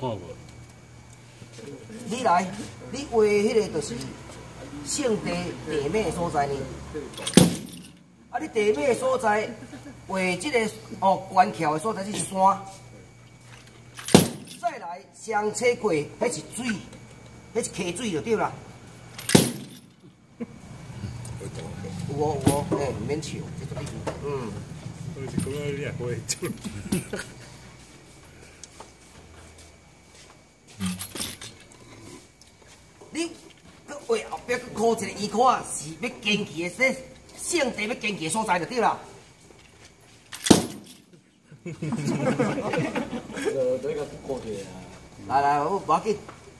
看无？你来，你画迄个就是圣地地面所在呢？啊，你地面所在画这个哦悬桥的所在是山，再来上车过，迄是水，迄是溪水就对啦。有哦有哦，诶，免笑，这种嗯。我是讲你也会做。你为一个依靠啊是要坚持的，说圣地要坚持的所在就对啦。来来，我无要紧，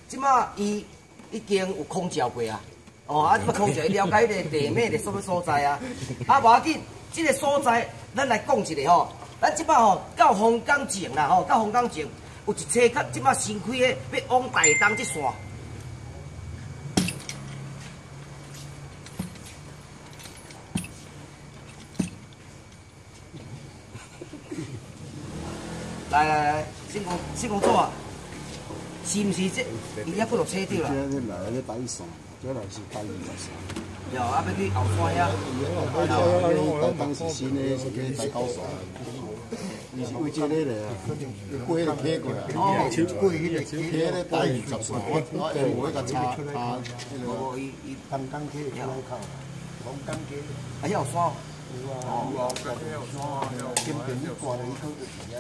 即马伊已经有空调过啊。哦，啊，即马空调了解迄个地面的什么所在啊？啊，无要紧，即个所在咱来讲一下吼。咱即马吼到红岗前啦吼，到红岗前有一车较即马新开的，要往大东这线。来来来，新工新工作啊，是毋是这伊遐过落车掉啦？这来咧打一线，这来是打二十线。有啊，要去后山遐。我当时新的是去大高山，伊是为这个咧啊，过迄个溪过啊，过迄个溪咧打二十线，我我下午迄个叉叉，哦，伊伊刚刚去路口，红岗溪，啊，遐有山哦。有啊，有啊，金边你挂了一口就是啊，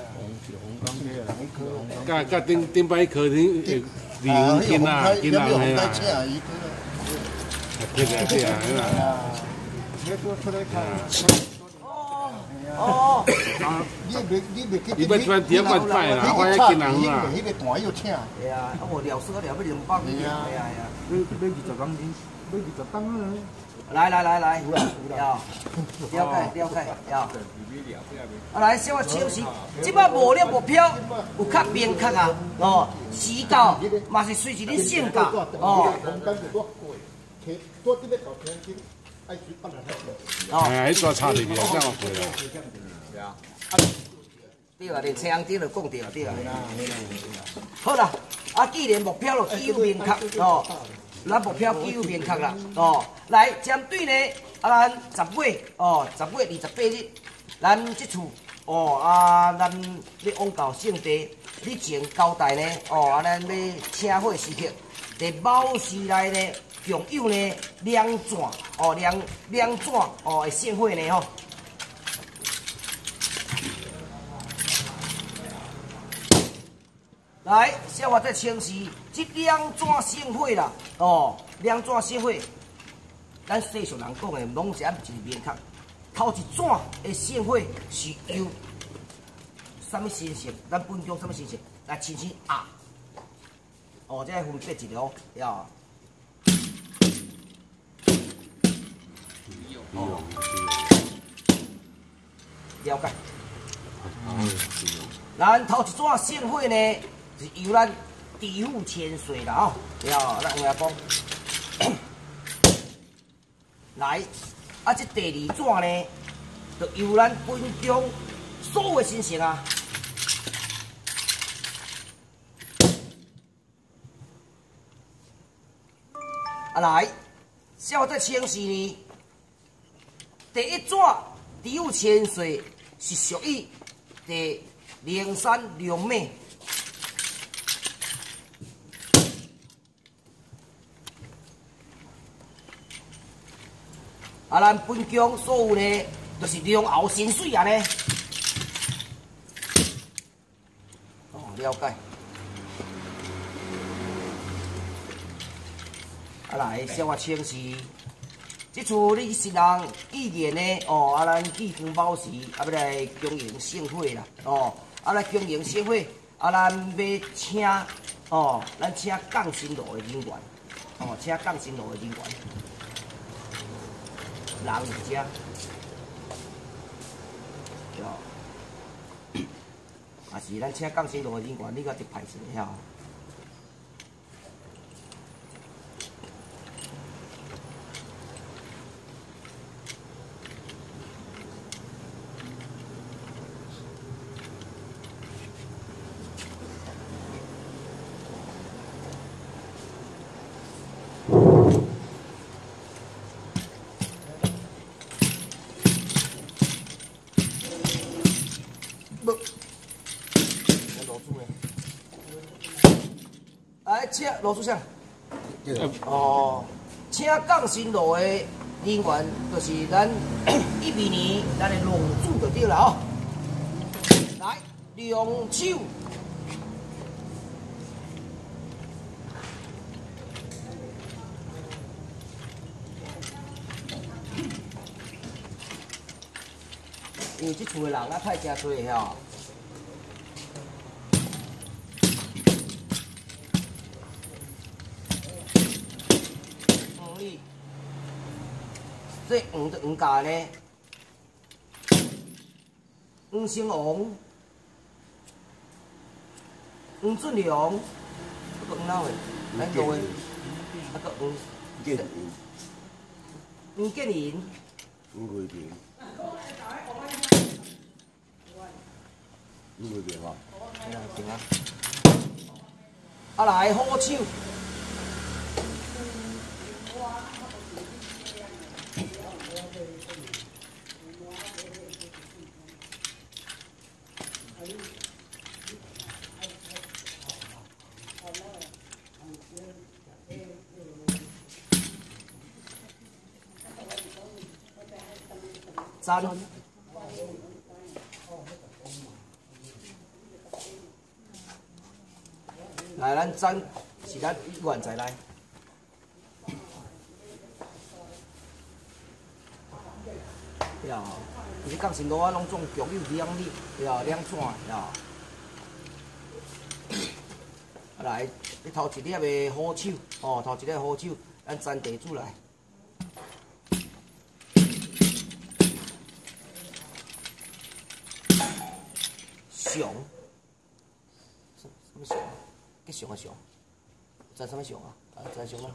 红岗溪啊，一颗红岗。甲甲顶顶摆课顶诶，李云天啊，天啊，嘿啦。对啊对啊，嘿啦。哦，你袂你袂去，伊要穿点我摆啦，我遐见人啦。迄个单又请。系啊，啊无聊死了，聊要两百几，系啊系啊。要要二十公斤，要二十担啊。来来来来，要了解了解要。啊来，小我超市，即摆无了目标，有较明确啊，哦，时到嘛是随着你性格哦。哦，哎，抓差里面这样回来。对啊。对啊，连车行顶就讲对啊，对啊。好啦，啊，既然目标就有明确哦。咱目标几有明确啦，哦，来针对呢，啊，咱十月哦，十月二十八日，咱即次哦啊，咱要往到圣地，你前交代呢，哦啊，咱要请会时刻，在某时内呢，共有呢两转哦两两转哦的盛会呢吼。来，小我再清洗，这两转盛会啦，哦，两转盛会，咱世俗人讲的，拢是按一个面确。头一转的盛会是由什么形式？咱本宫什么形式？来清晰啊！哦，这分别一条，要。哦，了解。咱头一转盛会呢？是由咱地府千岁啦吼，了，咱有话讲，来，啊，这第二转呢，就由咱本中所有先生啊，啊来，小在清示呢，第一转地府千岁是属于第灵山龙妹。啊，咱本宫所有呢，就是龙后神水啊呢。哦，了解。啊来，小我请示，即厝你是人意愿呢？哦，啊，咱祭奉宝时，啊要来经营盛会啦。哦，啊来经营盛会，啊咱要请，哦，咱请降新路的人员，哦，请降新路的人员。人只，对，啊是咱请降薪路的人员，你个直排一下。请罗主相。哦，请港新路的人员，就是咱 一比年咱的龙主就对了哦。来，两手。因为即厝的人啊，太真多吼。黄哩，这黄就黄家呢，黄兴王，黄俊良，这个黄哪位？咱各位，啊个黄建黄建林。吴桂平，吴桂平啊，行啊。啊来好手，赞。来，咱赞是咱一元再来。呀，你讲成路啊，拢总强有两粒，呀，两串呀。来，你头一粒的好手，哦，头一粒好手，咱沾地主来。熊，什什么熊？吉祥的祥，知什么熊啊？啊，知祥啊？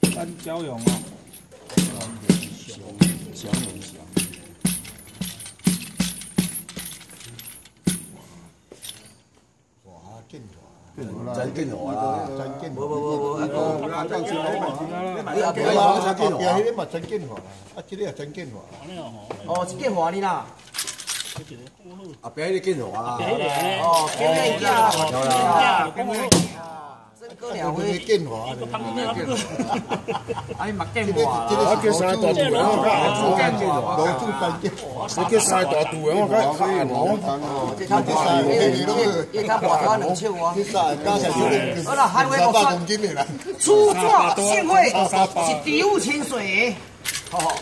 单交勇啊，祥祥龙祥，哇，建华，真建华啦，真建华，不不不不，那个，啊，当时我嘛，你后壁对啊，真建华，啊，这个也真建华，哦，是建华你啦。出作幸会是丢清水，哦，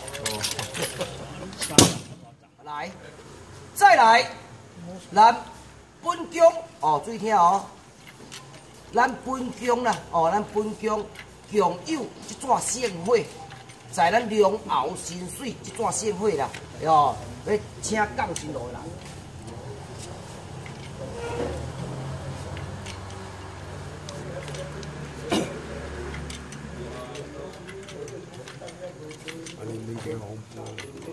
来，再来，咱本宫哦，注意听哦，咱本宫啦，哦，咱本宫共有一串鲜花，在咱龙后新水一串鲜花啦，哦，要请港新路的人。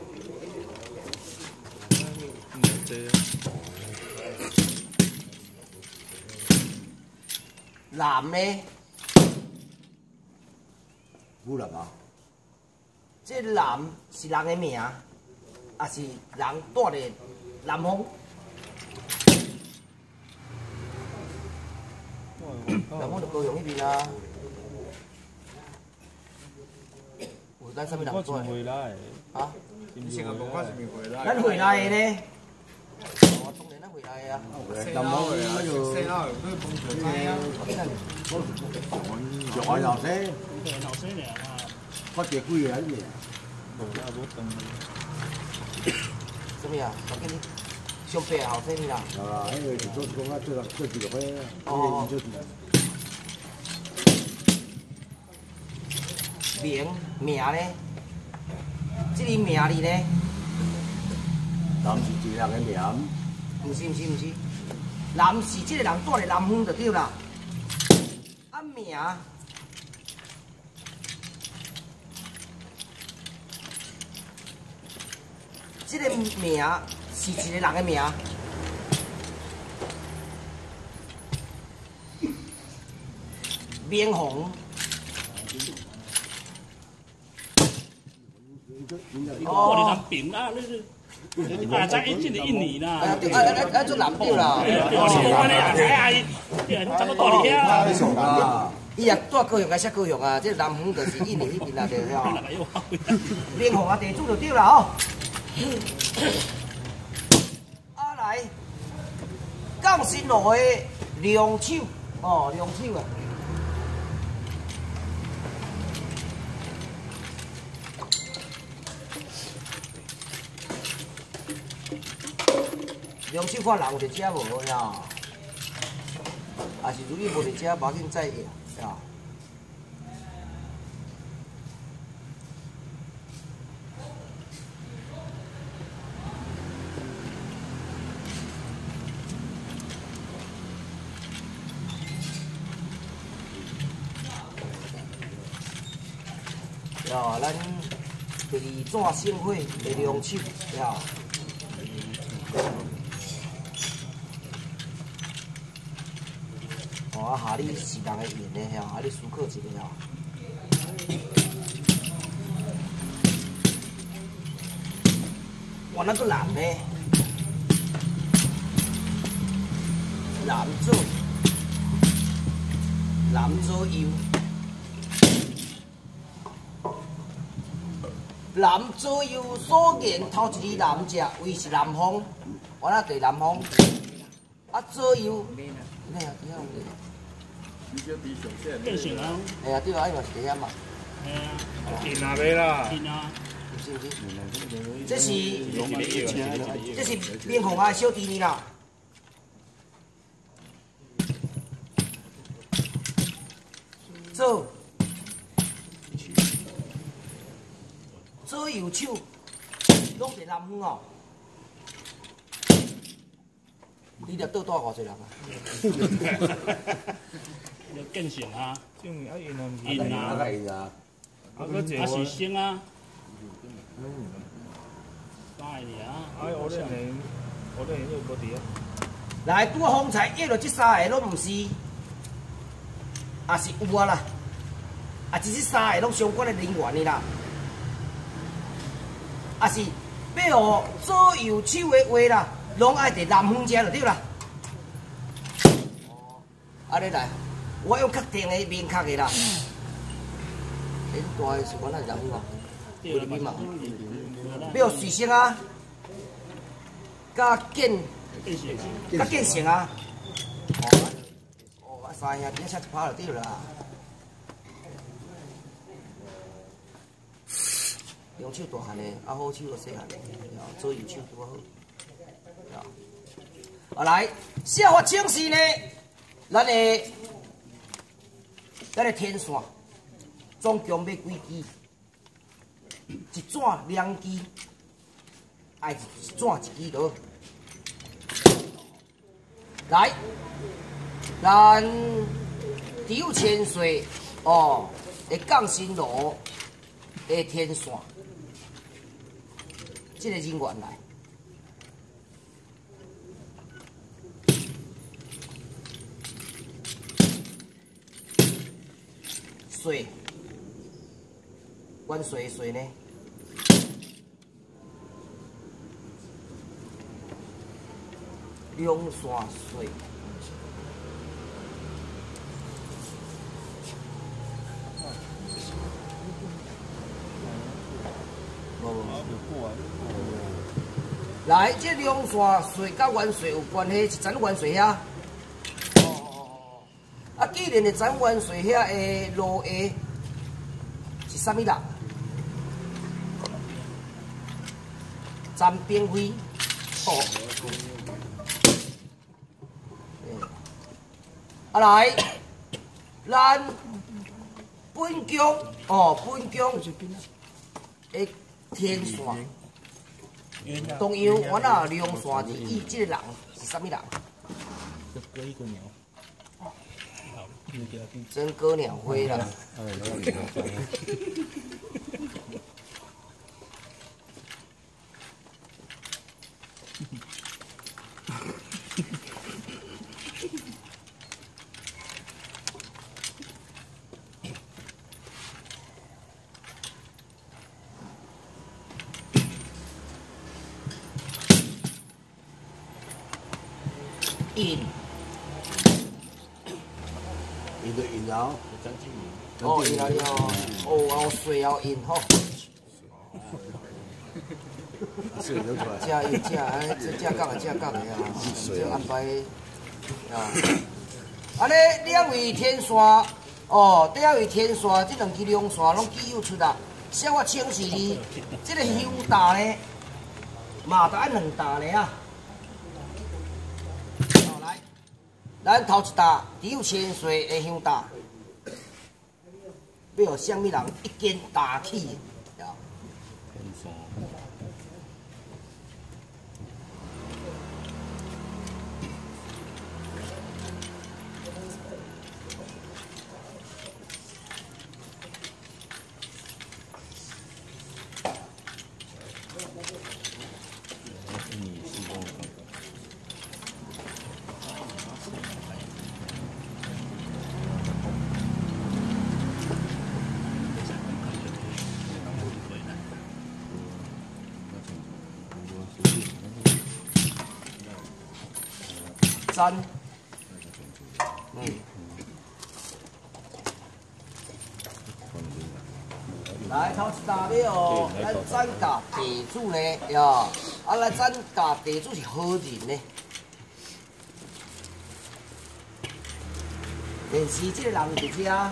男的，湖南啊，这男是人的名，还是人住的南方？南方就高雄迄边啊。有咱啥物人我住的？真回来，啊？你先讲我是咪回来？咱回来的呢？回来的啊。南方那就生啊，那碰水灾啊，上海老生，老些年啊，发几几个年，无啦无等，什么呀？我给你上白后生啦。啊，迄个就做讲啊，做做几个花，哦迄个就名名呢？这个名里呢？南是一人的名，毋是毋是毋是，南是即个人住伫南方就对啦。啊。名，即个名是一个人的名。面红，你过嚟当饼啊，你是啊，在引进的印尼啊啦。对啊啊啊，做男对啦。我是我咧睇阿姨，对，怎么道理啊？啊，伊也住高雄，该写高雄啊，这南方就是印尼迄边啊，对了。莲红啊，地主就对啦吼。啊来，港新路的两手哦，两手啊。梁手看人有伫遮无呀？啊是如意无伫遮，无要紧再赢呀。呀，咱第二转盛会的两手呀。哦，啊，下你是人的演的吼，啊，你思考一下呀。哇，那个男的，男左，男左右，男左右所言头一个男者为是南方，我那对南方，啊左右，咩啊？点啊？变形啊，哎呀，对啊，伊嘛是第一嘛，系啊，见啊你啦，天啊，是不是？这是这是面红啊，小弟弟啦。左左右手拢是南方哦。你粒倒带偌济人啊？就变形啊，正啊因啊，印啊，啊个。一啊是个，星啊，三个啊，哎我哋人，我哋人又无伫啊，来，拄啊方才约了这三个拢毋是，也是有啊啦，啊，只是三个拢相关的人员的啦，啊是要互左右手的话啦，拢爱伫南方遮就对啦。哦，啊你来，我用确定的明确的啦。恁大的是阮来南方啊，对了你嘛，嘛，要水星啊，加建。变形，较建成啊！哦，三兄弟车一拍就对啦。两手大汉的，啊好手就细汉的，左右手拄好。啊来，下发清时呢，咱的咱的天线总共要几支？一转两支，爱一转一支落。来，咱只有千岁哦，的港新路的天线，这个人员来。水，关水水呢？两山水。来，这两山水甲原水有关系，是咱原水遐。哦。啊，既然是咱原水遐的路下是啥物人？詹炳辉。哦。啊来，咱本宫哦，本宫的天线，同样我那两线之一，这个人是啥物人？真哥两灰啦！流出来。这有这安尼这这讲的这讲的啊，这安排啊，安尼两位天线哦，第一位天线，这两支龙线拢记有出啦。小我请示你，这个香大呢，嘛得按两大呢啊。好来，咱头一大只有千岁的香大，要有什么人一肩打起？啊粘，嗯。来，头一大了哦，咱咱家地主呢，呀，啊来咱家地主是好人呢。但是这个人伫遮，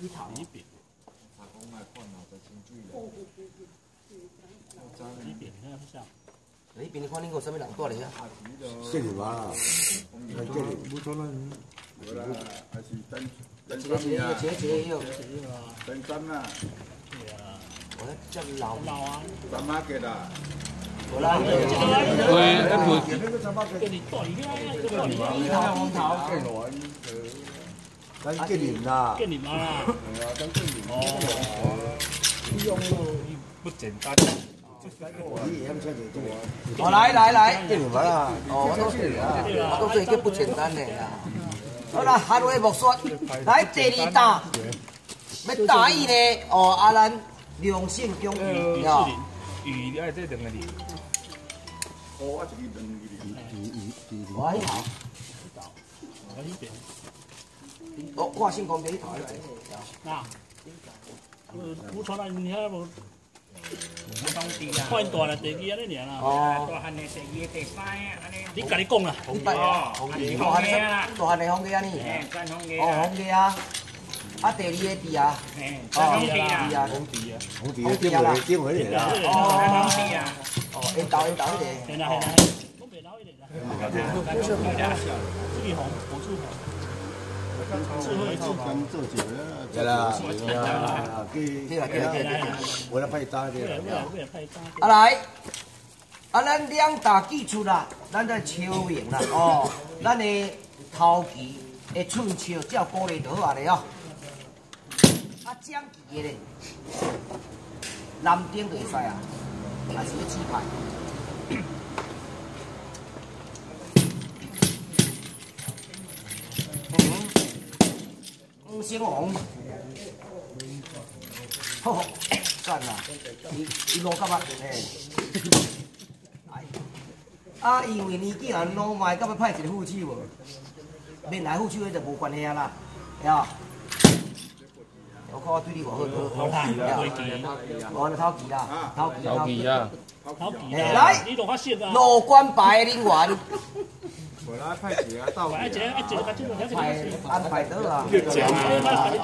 一头。一点看像，你边你看恁个什么人住咧啊？这里吧，那这里不错了。一个一个一个一个一个，真啊，对啊，我遮老老啊，干嘛给的？无啦，会一会跟你大里面，这个你妈，一头红头，咱这里啦，跟你妈啦，哦，不简单。你也不晓得这个。哦来来来，这里吧，哦我都我都说一个不简单的啦。好啦，下位莫说，来第二打，要打伊呢，哦啊咱良性公寓呀，鱼爱这两个字，哦，我一个两个我迄头，我一点，哦我先讲第一头来，那，呃，不错啦，你看无。你家己讲啦，哦，大红汉嘅啦，大汉的红鸡啊你，诶，真红嘅哦啦，红鸡啊，啊第二个弟啊，诶，真哦红嘅弟啦，啊，红底定回定回来啦。真红哦嘅啦，哦，因兜因兜迄个。嘿啦嘿啦，我袂老一点啦。真红。做酒的，对啦，啊，给对啦对啦对啦。我来拍单的。啊来，啊咱两大记出啦，咱在超明啦，哦，咱的头皮的寸笑照玻璃就好啊咧哦。啊将旗的咧，南顶就会使啊，还是要起牌。黄星红，好好，算啦，伊伊落甲啊，嘿。啊，因为年纪啊老迈，到要派一个副手无，面来副手迄就无关系啊啦，呀。我看我对你偌好，好好我安尼头旗啦，头旗头旗啊，好比哎来你都发现啊？路关牌的人员，安排倒啊。来，这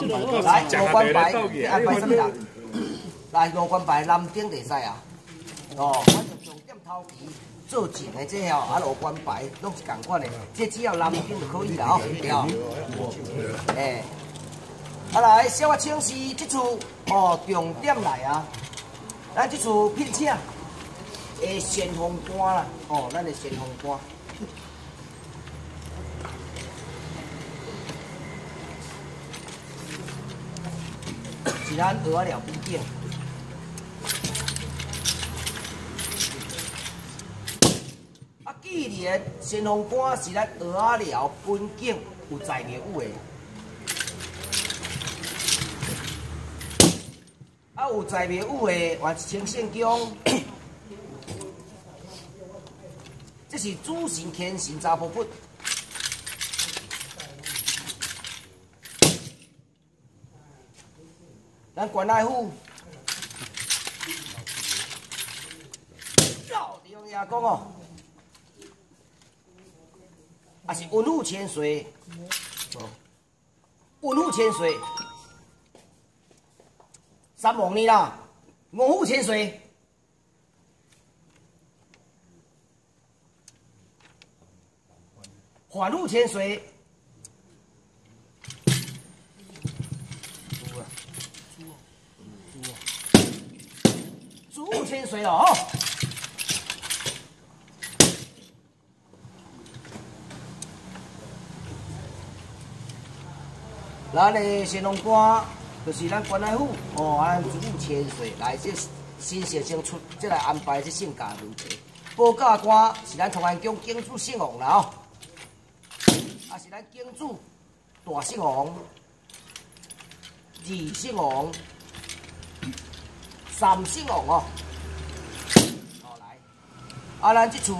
个来，路关牌，安排什么人？来，路关牌南顶地使啊。哦，我就重点头皮做前的这吼，啊路关牌拢是共款的，这只要南顶就可以啦哦，对哦。诶，啊来，小我请示这厝哦重点来啊，咱这厝聘请诶先锋官啦，哦，咱的先锋官。是咱鹅仔寮边境。啊，既然先锋官是咱鹅仔寮本境有在业务的，啊有在业务的，还是清县宫 是主神天神查甫本。咱关爱府，要地方爷讲哦，啊是文武千岁，文武千岁，三王你啦，五虎千岁。环路千岁，猪五千岁了哦。咱的神龙官就是咱关爱府哦，咱主五千岁来这新社生出，这来安排这性价问题。报价官是咱同安宫警主姓王了哦。啊，是咱京主大姓王、二姓王、三姓王哦。啊，咱这厝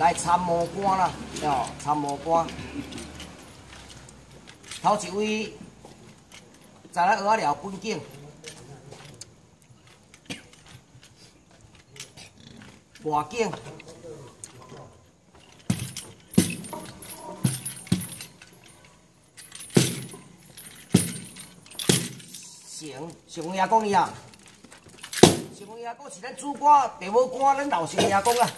来参谋官啦，哦，参谋官。头一位，在咱鹅寮本境，外境。成成爷公伊啊，成爷公是咱主官，地母官，咱老成爷公啊。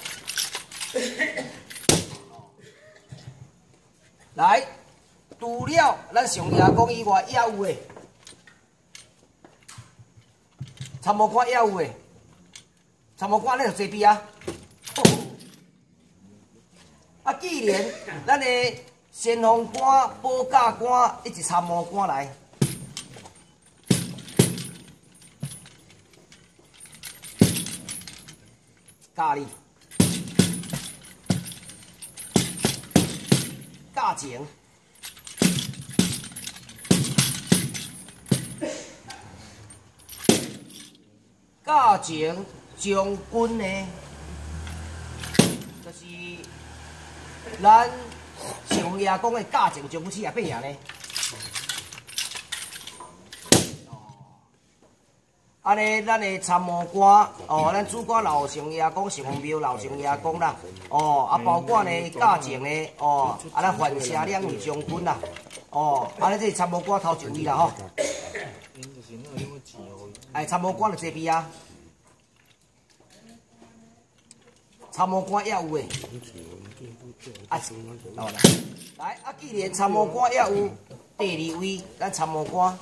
来，除了咱成爷公以外，也有诶，参谋官也有诶，参谋官咱就这边啊。啊，既然咱诶先锋官、保驾官一直参谋官来。咖喱，价钱，价钱将军呢，就是咱上爷讲的价钱将军是也变样呢。安尼，咱的参谋官哦，咱主管老成爷公、城隍庙老成爷公啦，哦，啊，包括呢驾前呢，哦，啊，咱范车两位将军啦，哦，啊，咱这参谋官头一位啦吼。哎，参谋官就这边啊，参谋官也有诶。啊，来，来，啊，既然参谋官也有第二位，咱参谋官。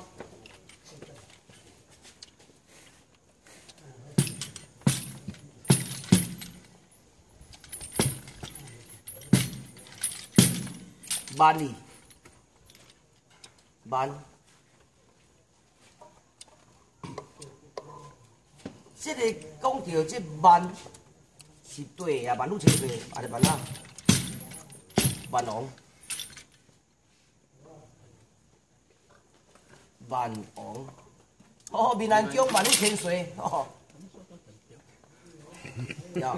万里，万，这个讲到这万是对啊，万路千岁，还是万哪？万王，万王，哦，闽南宫万路千岁，哦，呀。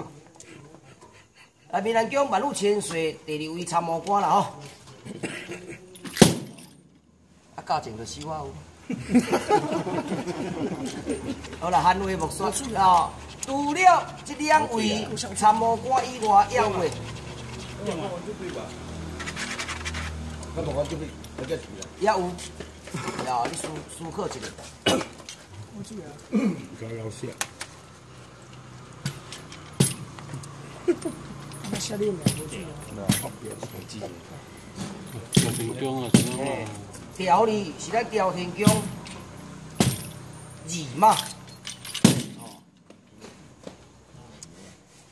啊，闽南宫万路千岁，第二位参谋官啦吼。啊，价钱就少啊有。好啦，汉话莫说哦。除了这两位参谋官以外，还有诶。也有，呀，你思思考一下。高腰线。下六秒回去。调天宫啊，调哩是咱调天宫二嘛。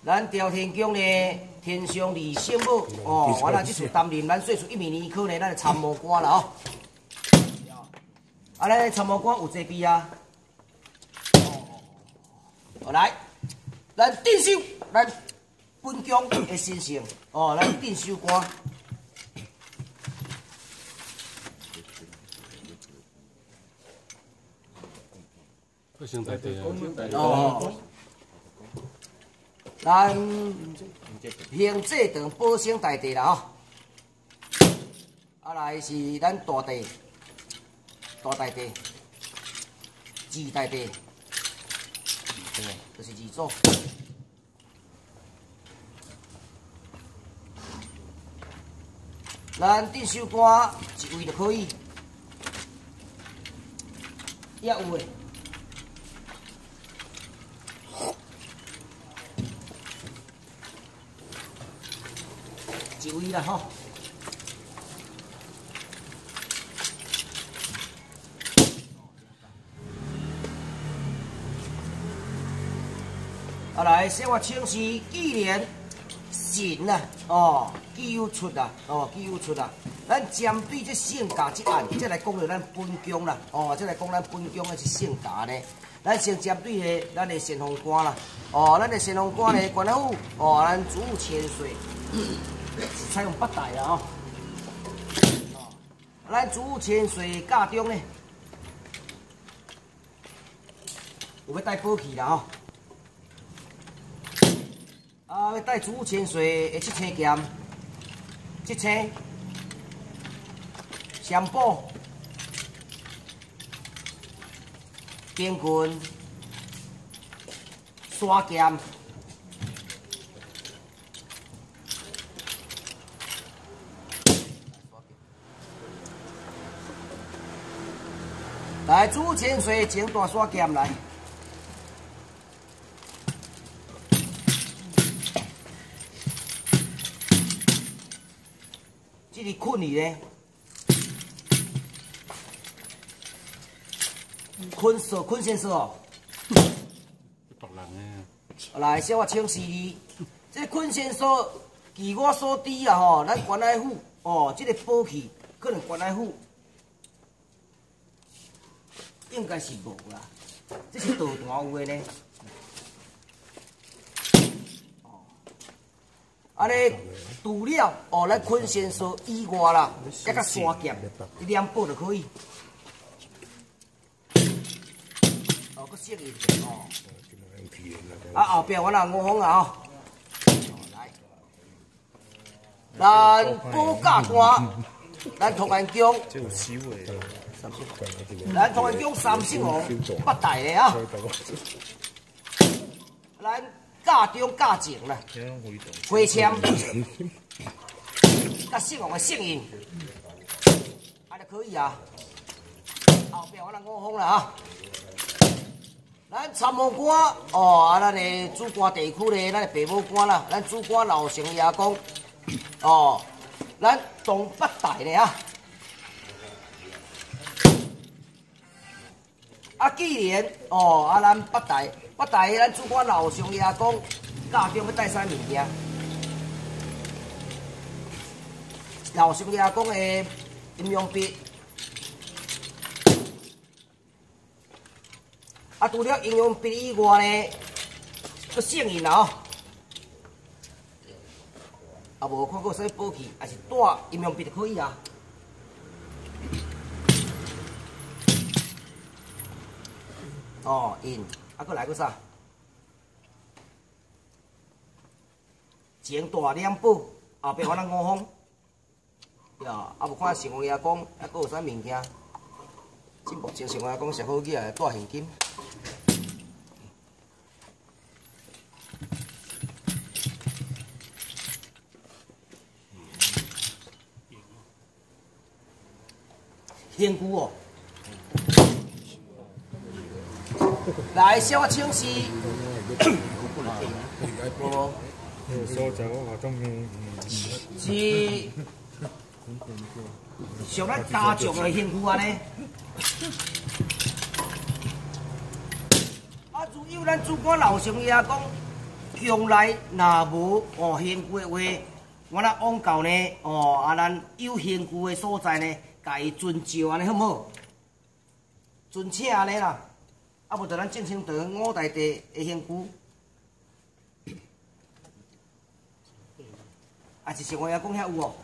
咱调天宫呢，天上二圣母哦，完了这次担任咱岁数一米年科呢，咱的参谋官了哦。啊，咱参谋官有这边啊。好来，咱定修，咱。本宫的神圣哦，咱定修官。不行在地。哦，咱行这长保生大地啦吼。啊来是咱大地，大大地，二大地，对，就是二组。咱顶首歌一位就可以，也有诶。一位啦吼。啊来，生活清晰纪念神啊，哦，记有出啊，哦，记有出啊。咱针对这性格这案，再来讲到咱本宫啦，哦，再来讲咱本宫的是性格呢。咱先针对个咱的先锋官啦，哦，咱的先锋官呢，官府，哦，咱主务千岁，采用八代啊，哦，咱主务千岁家中呢，有要带宝器啦，吼。啊，要带主千岁的七星剑，七星香宝、边棍、刷剑。来，主千岁请大刷剑来。这里困你呢？困色困先生哦，毒人诶，来小我请示你，这困先生，据我所知啊吼，咱关爱府哦，这个宝器可能关爱府应该是无啦，这是道团有的呢。安尼除了哦，咱昆先生以外啦，加个山剑一两宝就可以。哦，搁适应哦。啊，后壁我拿五方啊吼。来，咱保驾官，咱同安咱同安宫三星王八大的啊。咱。家中家境啦，花签，甲姓王的姓印，安尼可以啊。后边我来五方啦啊。咱参谋官哦，啊，咱的主管地区的咱的父母官啦，咱主管老成爷公哦，咱东北大的啊。啊，既然哦，啊，咱北大。我带咱主管老上爷讲，家中要带啥物件？老上爷讲诶阴阳笔，啊，除了阴阳笔以外呢，个姓印哦。啊，无看过啥宝器，还是带阴阳笔就可以啊。哦，印。啊，佫来个啥？前大两宝，后壁我咱五方，呀，啊，无看成王爷讲，啊，佫有啥物件？即目前成王爷讲上好起来带现金。现股哦。来，小我清晰。是上咱家族的幸福安尼。啊，如有咱主管老乡爷讲，将来若无哦幸福的话，我咱往教呢哦啊，咱有幸福的所在呢，甲伊遵照安尼好唔好？尊请安尼啦。啊，无得咱正清堂五代地的仙姑，啊，是像我遐讲遐有哦。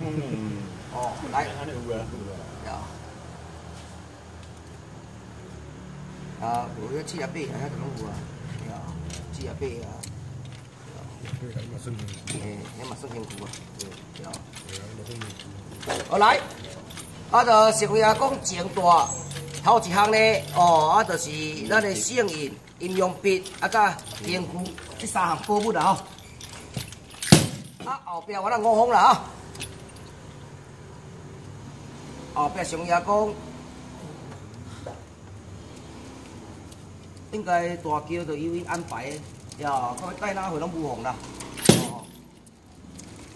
嗯哦，来。啊，有遐七十八，遐都拢有啊。啊，七十八啊。诶，遐嘛算辛苦啊。对哦好来，啊，就成为啊讲前大头一项呢，哦，啊，就是咱的圣印、阴阳笔啊，甲天符这三项宝物啦吼。啊，后壁我咱五方啦吼。后壁上爷讲，应该大桥就由伊安排的，呀，各位带哪回拢无妨啦。哦，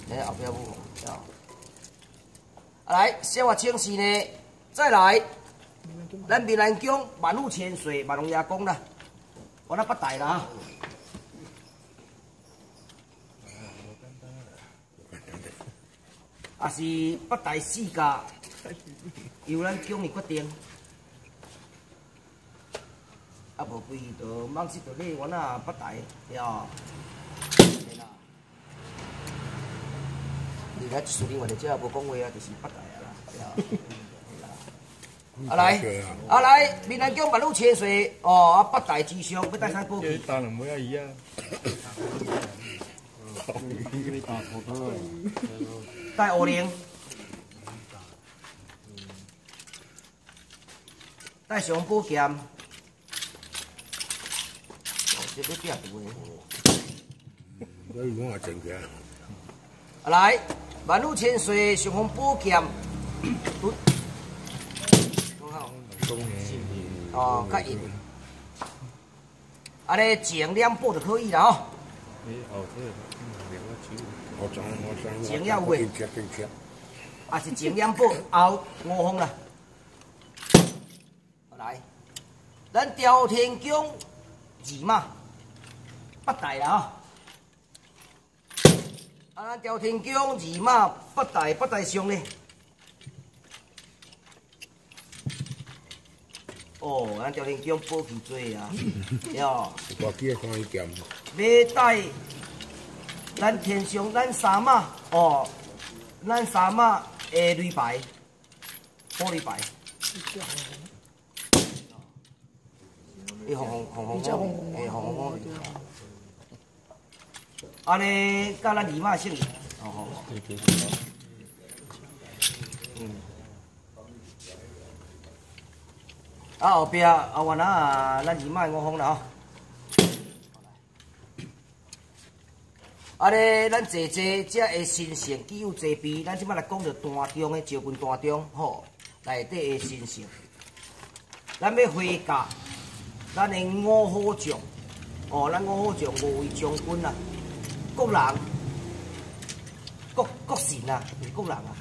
你后壁无妨，呀。来，小话清示呢，再来，咱闽南宫万物千岁万龙爷公啦，我那八大啦哈。啊是八大世家由咱宫里决定，啊无规就忙死就你我那八大，对啦。你来树林或者这无讲话啊，就是八大啊啦，对啊。啊来，啊来，闽南宫万路千岁哦，啊八大之上要带啥过去？当然没有一样。带五零，带上宝剑，哦，这要变图的。所以讲也真个。啊来，万路千岁上方宝剑，好，哦，较硬。安尼前两步就可以了哦。我知我知。前要位。啊是前两步后五方啦。来，咱朝天宫二马八大啦吼。啊，咱朝天宫二马八大八大上呢？哦，咱朝天宫宝气多啊，哟。我记得看伊剑。要带咱天上咱三马哦，咱三马的擂牌，玻璃牌。伊红红红红红，诶红红红。安尼，甲咱二马姓，哦好。嗯。啊后壁啊，原来啊，咱二马五方啦吼。啊咧，咱坐坐这个神圣，既有坐碑，咱即摆来讲着单中的招军单中，吼，内底的神圣。咱要回家，咱的五虎将，哦，咱五虎将五位将军啊，国人，国国神啊，是国人啊，